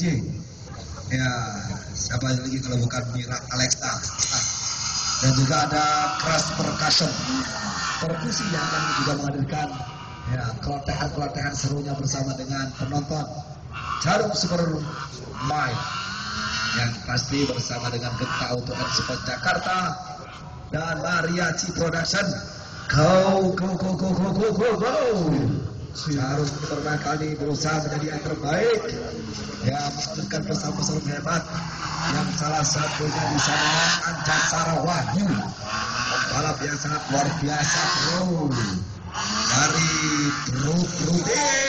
Ya, siapa lagi kalau bukan Mira Alexa. Dan juga ada Crash Percussion. Perkusi yang akan juga menghadirkan ya kelotehan-kelotehan serunya bersama dengan penonton. Jarum Super Mind yang pasti bersama dengan Genta untuk Sport Jakarta dan Mariachi Production. Go, go, go, go, go, go, go, go. Jarum pernah kali berusaha menjadi yang terbaik. Ya, hebat yang salah satunya di sana Anjasara Wahyu. Balap yang sangat luar biasa, bro. Dari Bro Bro